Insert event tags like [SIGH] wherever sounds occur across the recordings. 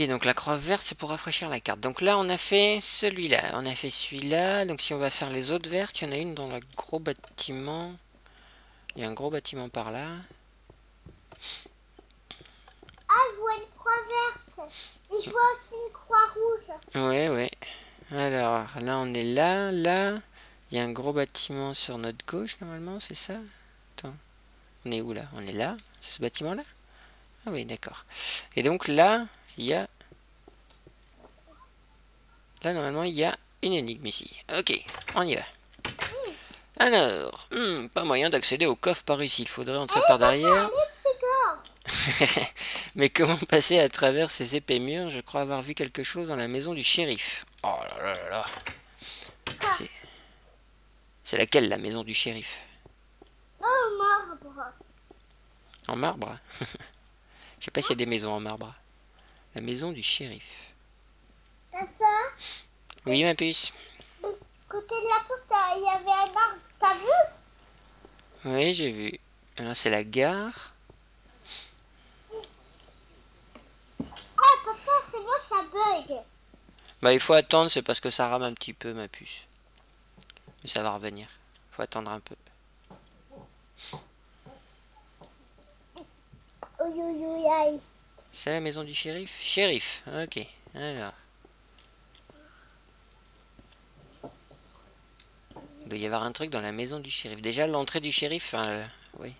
Ok, donc la croix verte, c'est pour rafraîchir la carte. Donc là, on a fait celui-là. On a fait celui-là. Donc si on va faire les autres vertes, il y en a une dans le gros bâtiment. Il y a un gros bâtiment par là. Ah, je vois une croix verte. Et je vois aussi une croix rouge. Ouais, ouais. Alors, là, on est là, là. Il y a un gros bâtiment sur notre gauche, normalement, c'est ça? Attends. On est où, là? On est là C'est ce bâtiment-là? Ah oui, d'accord. Et donc, là, il y a... Là, normalement, il y a une énigme ici. Ok, on y va. Alors, hmm, pas moyen d'accéder au coffre par ici. Il faudrait entrer par derrière. [LAUGHS] Mais comment passer à travers ces épais murs? Je crois avoir vu quelque chose dans la maison du shérif. Oh là là là là. C'est... C'est laquelle la maison du shérif? En marbre. En marbre? [LAUGHS] Je sais pas s'il y a des maisons en marbre. La maison du shérif. Papa Oui, ma puce. Côté de la porte, il y avait un marbre. T'as vu? Oui, j'ai vu. Alors, c'est la gare. Ah, papa, c'est moi, ça bug. Bah, il faut attendre, c'est parce que ça rame un petit peu, ma puce. Mais ça va revenir. faut attendre un peu. C'est la maison du shérif? Shérif, ok. Alors. Il doit y avoir un truc dans la maison du shérif. Déjà, l'entrée du shérif, euh, oui.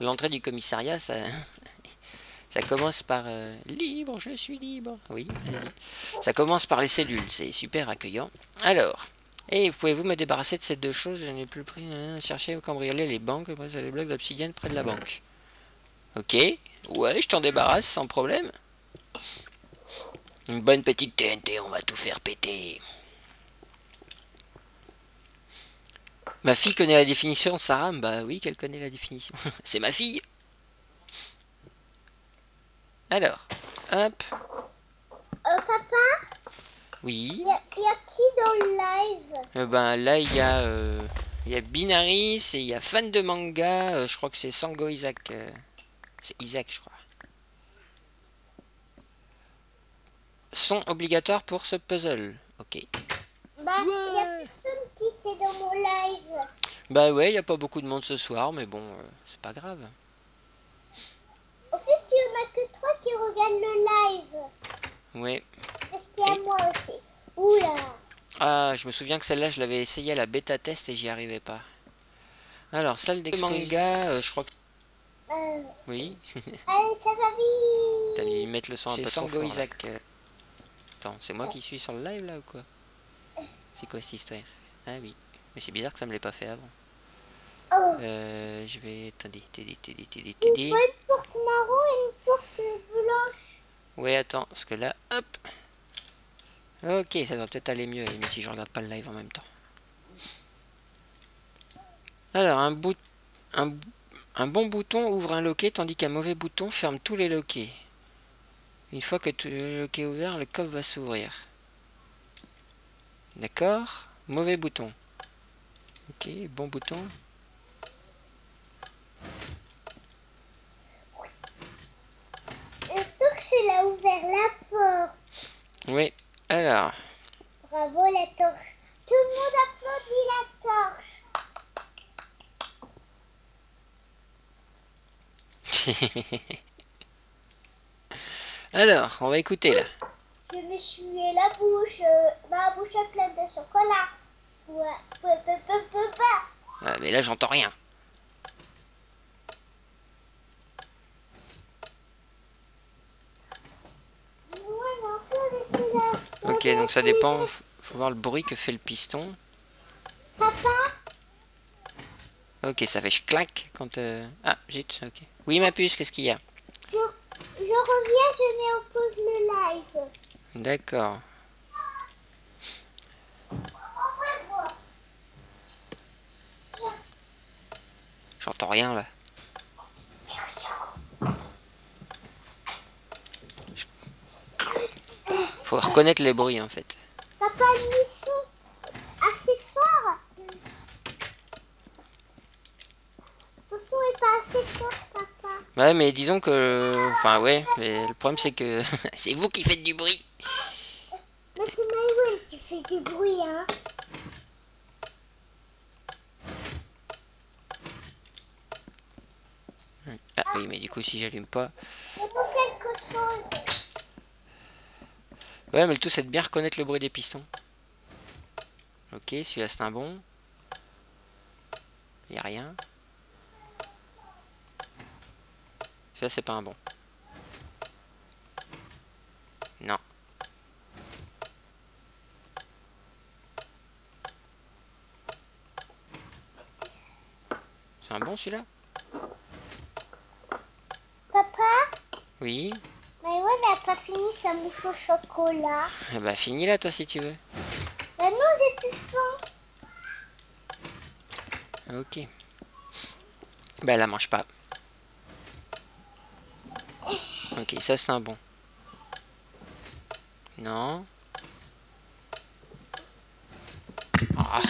L'entrée du commissariat, ça, [LAUGHS] ça commence par euh, libre, je suis libre. Oui, Ça commence par les cellules, c'est super accueillant. Alors, et pouvez-vous me débarrasser de ces deux choses? Je n'ai plus pris à chercher ou cambrioler les banques, après les blocs d'obsidienne près de la banque. Ok, ouais, je t'en débarrasse sans problème. Une bonne petite TNT, on va tout faire péter. Ma fille connaît la définition, Sarah Bah oui qu'elle connaît la définition. [LAUGHS] C'est ma fille Alors, hop. Euh, papa? Oui Il y, a qui dans le live? Euh, Ben là, il y a... Euh, il y a Binaris et il y a fan de manga. Euh, je crois que c'est Sango Isaac. c'est Isaac, je crois. Sont obligatoires pour ce puzzle. Ok. Bah, il y a personne qui était dans mon live. Bah ouais, il n'y a pas beaucoup de monde ce soir, mais bon, c'est pas grave. Au fait, il n'y en a que toi qui regardent le live. Oui. C'était à moi aussi. Oula. Ah, je me souviens que celle-là, je l'avais essayé à la bêta test et j'y arrivais pas. Alors, salle d'exposition. manga, euh, je crois que... Euh... Oui. [LAUGHS] Allez, ça va vite. T'as mis mettre le son un peu trop fort. Isaac. Attends, c'est moi qui suis sur le live là ou quoi? C'est quoi cette histoire? Ah oui. Mais c'est bizarre que ça me l'ait pas fait avant. Oh. Euh, je vais... Attendez, attendez, attendez, attendez, attendez. Une porte marron et une porte blanche. Ouais, attends, parce que là, hop. Ok, ça doit peut-être aller mieux, même si je regarde pas le live en même temps. Alors, un, bout, un, un bon bouton ouvre un loquet, tandis qu'un mauvais bouton ferme tous les loquets. Une fois que le loquet est ouvert, le coffre va s'ouvrir. D'accord Mauvais bouton. Ok, bon bouton. La torche, elle a ouvert la porte? Oui, alors. Bravo la torche. Tout le monde applaudit la torche. [LAUGHS] alors, on va écouter là. Je me suis la bouche, euh, ma bouche est pleine de chocolat. Ouais, ah, mais là j'entends rien. Ok, donc ça dépend. Faut voir le bruit que fait le piston. Papa Ok, ça fait clac quand... Euh... Ah, zut, ok. Oui, ma puce, qu'est-ce qu'il y a? Je, je, reviens, je mets en pause le live. D'accord. J'entends rien, là. Faut reconnaître les bruits en fait. T'as pas assez fort Ton son est pas assez fort, papa. Ouais, mais disons que... Enfin, ouais, mais le problème c'est que... [LAUGHS] c'est vous qui faites du bruit. Mais c'est Maïwen qui fait du bruit, hein. Ah oui, mais du coup, si j'allume pas... Ouais, mais le tout c'est de bien reconnaître le bruit des pistons. Ok, celui-là c'est un bon. Y a rien. Celui-là c'est pas un bon. Non. C'est un bon celui-là Papa, Oui. Maïwen n'a pas fini sa mouche au chocolat. Eh bah finis là toi si tu veux. Bah non, j'ai plus faim. Ok. Bah elle la mange pas. Ok, ça c'est un bon. Non. Ah,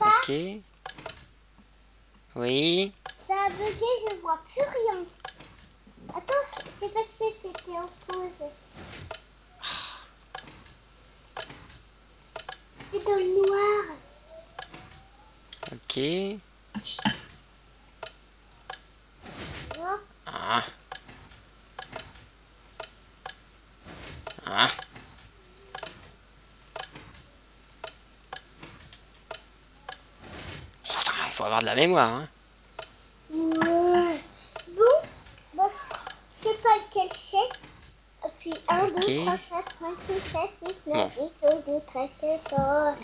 ok. Oui. A bugué, je vois plus rien. Attends, c'est parce que c'était en pause. C'est dans le noir. Ok. Ah. Ah. Oh, putain, il faut avoir de la mémoire, hein. Ouais. Bon, bon, je sais pas lequel c'est. Et puis 1, 2, Ok. 3, 4, 5, 6, 7, 8, 9, Bon. 10, 12, 12, 13, 14.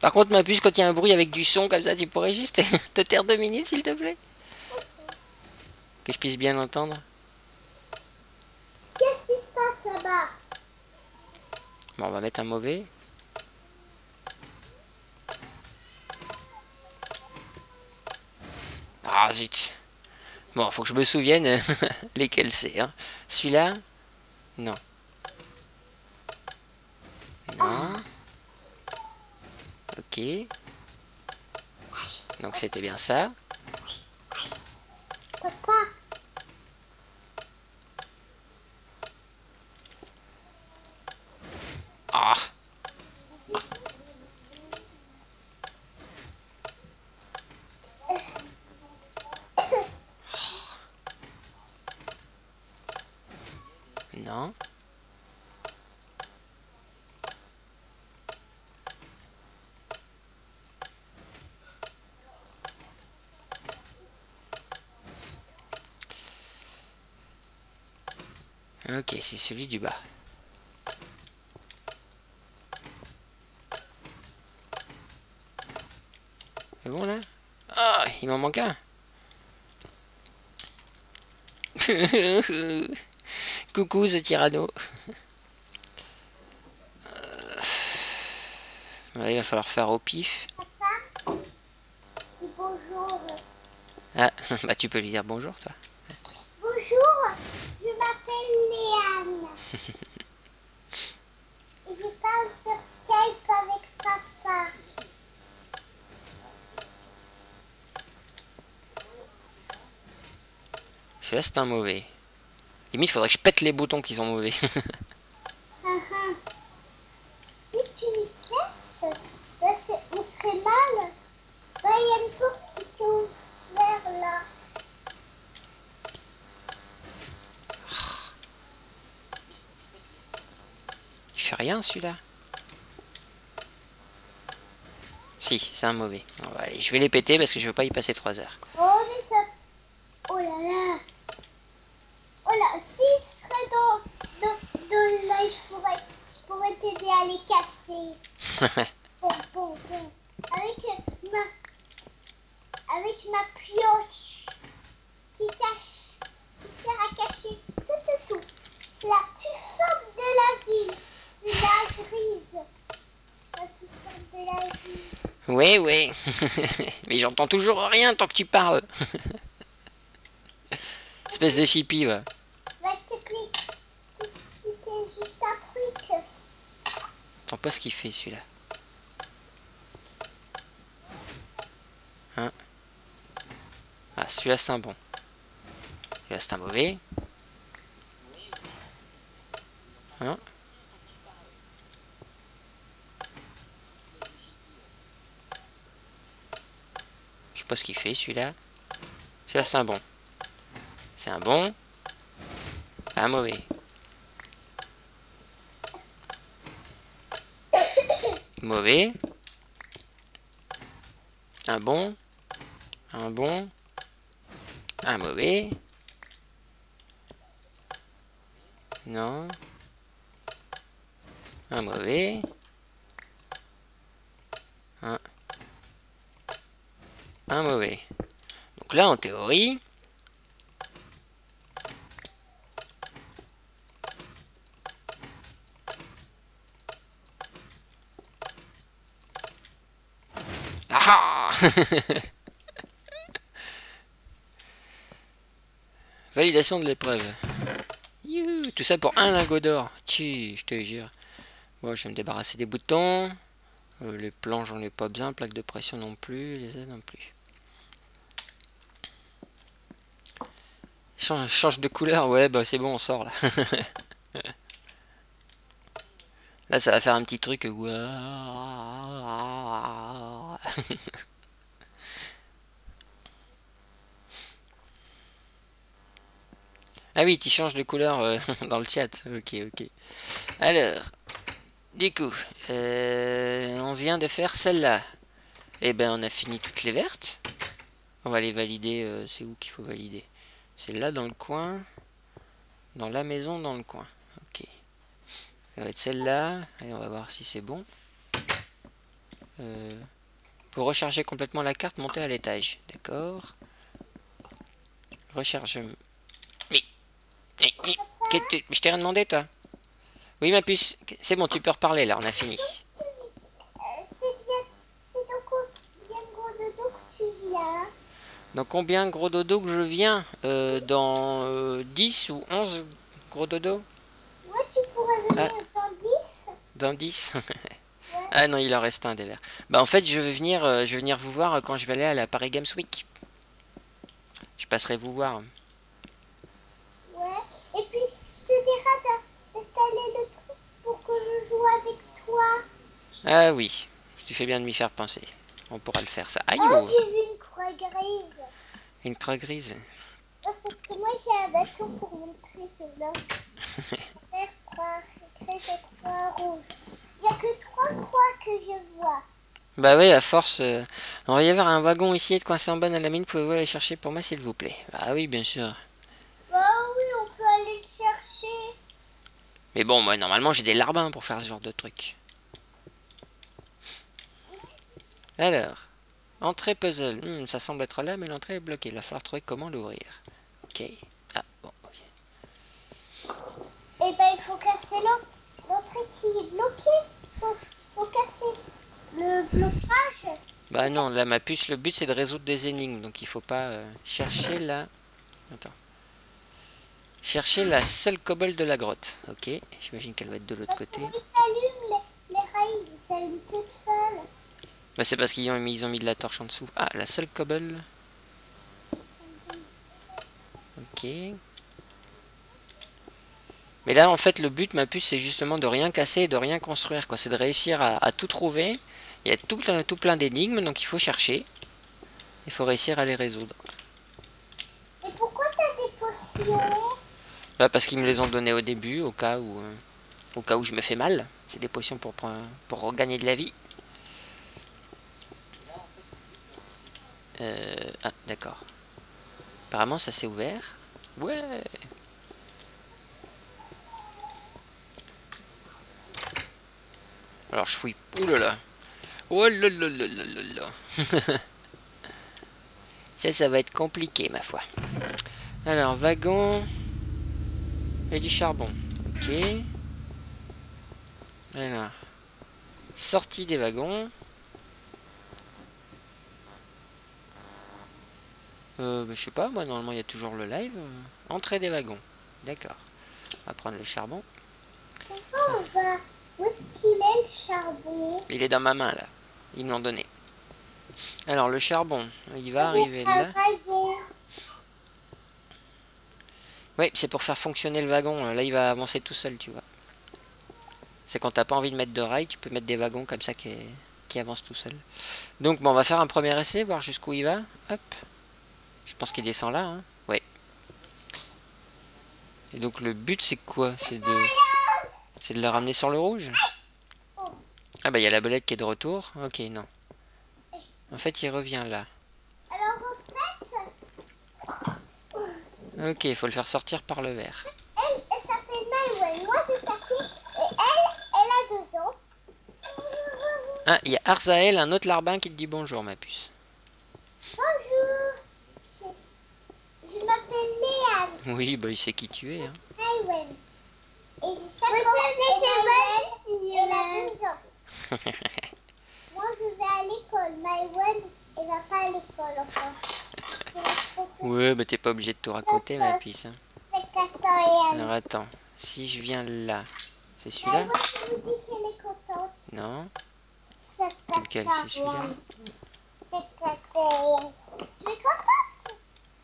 Par contre, ma puce, quand il y a un bruit avec du son comme ça, tu pourrais juste [LAUGHS] te taire deux minutes, s'il te plaît? Que je puisse bien entendre. Qu'est-ce qui se passe là-bas? Bon, on va mettre un mauvais. Bon, faut que je me souvienne [LAUGHS] lesquels c'est. Hein. Celui-là? Non. Non. Ok. Donc c'était bien ça. Papa, Ah Non. Ok, c'est celui du bas. C'est bon là? Ah, il m'en manque un. [LAUGHS] Coucou ce tyranno. Euh, il va falloir faire au pif. papa, bonjour. Ah, [LAUGHS] bah tu peux lui dire bonjour toi. Bonjour, je m'appelle Léane. Et je parle sur Skype avec papa. Celui-là c'est un mauvais. Limite, faudrait que je pète les boutons qui sont mauvais. [LAUGHS] Si tu me casses, c'est- on serait mal. Bah, il y a une porte qui s'est ouverte là. Il fait rien celui-là. Si, c'est un mauvais. Bah, je vais les péter parce que je veux pas y passer 3 heures. Oh, mais ça. Oh là là. Oh là, si ce serait dans, dans, dans le live, je pourrais, je pourrais t'aider à les casser. Bon, bon, bon. Avec ma, avec ma pioche qui cache, qui sert à cacher tout, tout, tout. C'est la plus forte de la ville. C'est la grise. La plus forte de la ville. Oui, oui. [LAUGHS] Mais j'entends toujours rien tant que tu parles. [LAUGHS] Espèce de chippie, va. Va s'il te plaît. C'était juste un truc. J'entends pas ce qu'il fait celui-là. Hein celui-là c'est un bon. Celui-là c'est un mauvais. Hein Je sais pas ce qu'il fait celui-là. Celui-là c'est un bon. C'est un bon. Un mauvais. Mauvais. Un bon. Un bon. Un mauvais. Non. Un mauvais. Un. Un mauvais. Donc là, en théorie... Ah [LAUGHS] Validation de l'épreuve. Tout ça pour un lingot d'or. Tu, je te jure. Moi, je vais me débarrasser des boutons. Euh, les plans, j'en ai pas besoin. Plaque de pression non plus. Les aides non plus. Change, change de couleur. Ouais, bah c'est bon, on sort là. [LAUGHS] là, ça va faire un petit truc. Ah oui, tu changes de couleur euh, [LAUGHS] dans le chat. Ok, ok. Alors, du coup, euh, on vient de faire celle-là. Eh ben, on a fini toutes les vertes. On va les valider. Euh, c'est où qu'il faut valider? C'est là dans le coin. Dans la maison, dans le coin. Ok. Ça va être celle-là. Et on va voir si c'est bon. pour recharger complètement la carte, monter à l'étage. D'accord. Recharge je t'ai rien demandé, toi Oui, ma puce. C'est bon, tu peux reparler, là. On a fini. c'est bien. C'est dans combien gros dodo que tu viens Dans combien gros dodo que je viens euh, Dans 10 euh, ou 11 gros dodo? Ouais, tu pourrais venir ah. dans 10 Dans 10 Ah non, il en reste un des verres. Bah en fait, je vais venir, euh, je vais venir vous voir quand je vais aller à la Paris Games Week. Je passerai vous voir. Et puis, je te dirai d'installer le truc pour que je joue avec toi. Ah oui, tu fais bien de m'y faire penser. On pourra le faire ça. Aïe oh, j'ai vu une croix grise. Une croix grise Parce que moi j'ai un bâton pour montrer cela. Faire [LAUGHS] cette croix rouge. Il n'y a que trois croix que je vois. Bah oui, à force. Euh, on va y avoir un wagon ici de coincé en bas à la mine. Pouvez-vous aller chercher pour moi, s'il vous plaît? Bah oui, bien sûr. Mais bon, moi, normalement, j'ai des larbins pour faire ce genre de truc. Alors, entrée puzzle. Hmm, ça semble être là, mais l'entrée est bloquée. Il va falloir trouver comment l'ouvrir. Ok. Ah, bon, ok. Eh ben, il faut casser l'entrée qui est bloquée. Faut, faut casser le blocage. Bah non, là, ma puce, le but, c'est de résoudre des énigmes. Donc, il faut pas euh, chercher là. Attends. Chercher la seule cobble de la grotte. Ok, j'imagine qu'elle va être de l'autre côté. Les, rails, Bah c'est parce qu'ils ont, mis, ils ont mis de la torche en dessous. Ah, la seule cobble. Ok. Mais là, en fait, le but, ma puce, c'est justement de rien casser et de rien construire. C'est de réussir à, tout trouver. Il y a tout, tout plein d'énigmes, donc il faut chercher. Il faut réussir à les résoudre. Et pourquoi t'as des potions? Bah, parce qu'ils me les ont donné au début, au cas où, euh, au cas où je me fais mal. C'est des potions pour, pour regagner de la vie. Euh, ah, d'accord. Apparemment, ça s'est ouvert. Ouais Alors, je fouille. Ouh là là Oh là là là là là Ça, ça va être compliqué, ma foi. Alors, wagon... Et du charbon. Ok. Voilà. Sortie des wagons. Euh, bah, je sais pas, moi normalement il y a toujours le live. Entrée des wagons. D'accord. On va prendre le charbon. Où est-ce qu'il est le charbon? Il est dans ma main là. Ils me l'ont donné. Alors le charbon, il va arriver là. Oui, c'est pour faire fonctionner le wagon. Là, il va avancer tout seul, tu vois. C'est quand t'as pas envie de mettre de rails, tu peux mettre des wagons comme ça qui, qui avancent tout seul. Donc, bon, on va faire un premier essai, voir jusqu'où il va. Hop. Je pense qu'il descend là, hein. Ouais. Et donc, le but, c'est quoi? C'est de... C'est de le ramener sur le rouge? Ah bah, il y a la belette qui est de retour. Ok, non. En fait, il revient là. Alors en fait, Ok, il faut le faire sortir par le vert. elle, elle s'appelle Maïwen. Moi, c'est. Et elle, elle a deux ans. Ah, il y a Arzael, un autre larbin qui te dit bonjour, ma puce. Bonjour. Je, je m'appelle Léane. [LAUGHS] Oui, bah il sait qui tu es. Moi, je vais à l'école. Maïwen, elle va pas à l'école encore. Ouais, bah t'es pas obligé de tout raconter, ma puce. Hein. Alors attends, si je viens là, c'est celui-là? Non? C'est lequel C'est celui-là C'est quatre ans. Tu es contente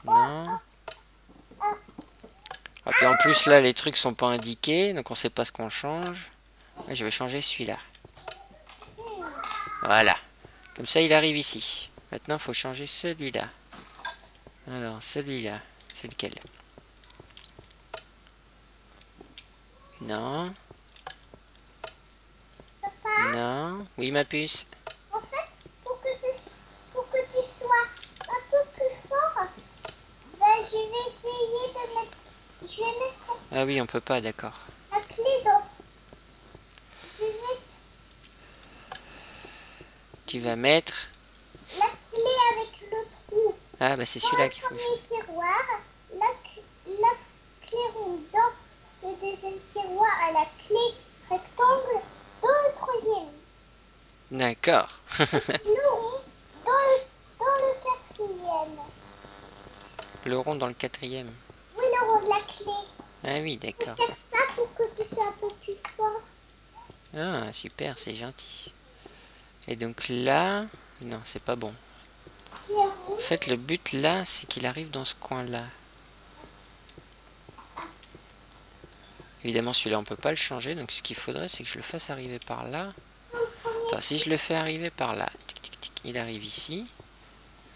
Non Puis en plus là, les trucs sont pas indiqués, donc on sait pas ce qu'on change. Ah, Je vais changer celui-là. Voilà. Comme ça, il arrive ici. Maintenant, faut changer celui-là. Alors, celui-là, c'est lequel? Non, non. Oui, ma puce. en fait, pour que, je- pour que tu sois un peu plus fort, ben, je vais essayer de mettre... Je vais mettre Ah oui, on peut pas, d'accord. Tu vas mettre... la clé avec le trou Ah, bah c'est celui-là qu'il faut. premier tiroir, la, la clé ronde dans le deuxième tiroir à la clé rectangle dans le troisième. D'accord. Le rond dans le, dans le quatrième. Le rond dans le quatrième. Oui, le rond de la clé. Ah oui, d'accord. Faire ça pour que tu sois un peu plus fort. Ah, super, c'est gentil. Et donc là... Non, c'est pas bon. En fait, le but là, c'est qu'il arrive dans ce coin-là. Évidemment, celui-là, on peut pas le changer. Donc, ce qu'il faudrait, c'est que je le fasse arriver par là. Attends, si je le fais arriver par là, tic, tic, tic, il arrive ici.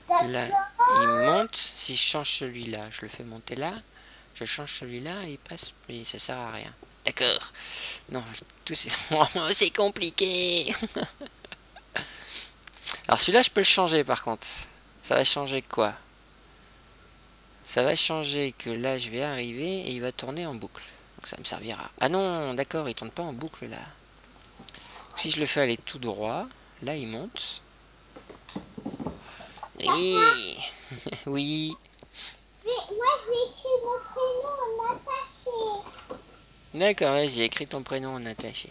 Là, il monte. Si je change celui-là, je le fais monter là. Je change celui-là, il passe, mais ça sert à rien. D'accord. Non, tout c'est [LAUGHS] c'est compliqué. [LAUGHS] Alors celui-là, je peux le changer par contre. Ça va changer quoi? Ça va changer que là, je vais arriver et il va tourner en boucle. Donc ça me servira. Ah non, d'accord, il tourne pas en boucle là. Si je le fais aller tout droit, là, il monte. Et... [LAUGHS] oui. Mais moi, je vais écrire mon prénom en attaché. D'accord, vas-y, écris ton prénom en attaché.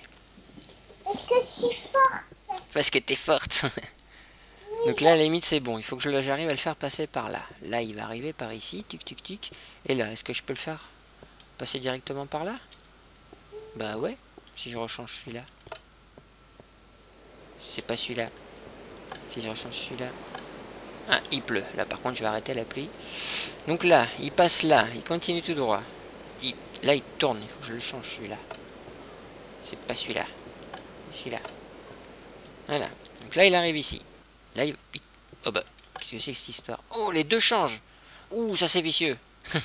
Est-ce que je suis forte? Parce que t'es forte. Donc là, à la limite, c'est bon. Il faut que j'arrive à le faire passer par là. Là, il va arriver par ici. Tic, tic, tic. Et là, est-ce que je peux le faire passer directement par là? Bah ouais. Si je rechange celui-là. C'est pas celui-là. Si je rechange celui-là. Ah, il pleut. Là, par contre, je vais arrêter la pluie. Donc là, il passe là. Il continue tout droit. Là, il tourne. Il faut que je le change, celui-là. C'est pas celui-là. Celui-là. Voilà. Donc là, il arrive ici. Là, il... Oh bah, qu'est-ce que c'est que cette histoire? Oh, les deux changent Ouh, ça c'est vicieux. [LAUGHS]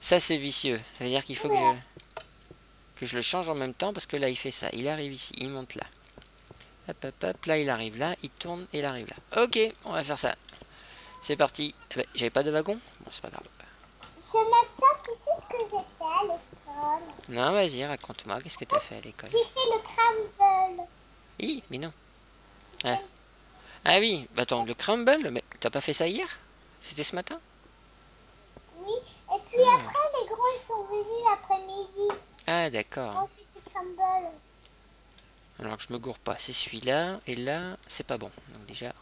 Ça c'est vicieux. Ça veut dire qu'il faut que je... que je le change en même temps parce que là, il fait ça. Il arrive ici, il monte là. Hop, hop, hop, là, il arrive là, il tourne et il arrive là. Ok, on va faire ça. C'est parti. Eh ben, J'avais pas de wagon? Bon, c'est pas grave. Tu sais ce que j'ai fait à l'école Non, vas-y, raconte-moi. Qu'est-ce que t'as fait à l'école J'ai fait le crumble. Oui, mais non. Ah, ah oui, bah attends, le crumble, mais t'as pas fait ça hier? C'était ce matin? Oui. Et puis Ah. après, les grands, ils sont venus l'après-midi. Ah d'accord. Du crumble. Alors que je me gourre pas, c'est celui-là, et là, c'est pas bon. Donc déjà,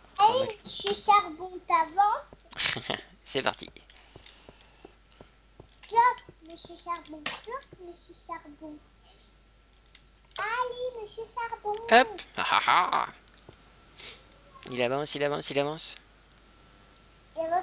je suis charbon, t'avances? [LAUGHS] c'est parti. Clope, monsieur charbon. Clope, monsieur charbon. Allez, monsieur charbon. Hop ah, ah, ah. Il avance, il avance, il avance. Et avance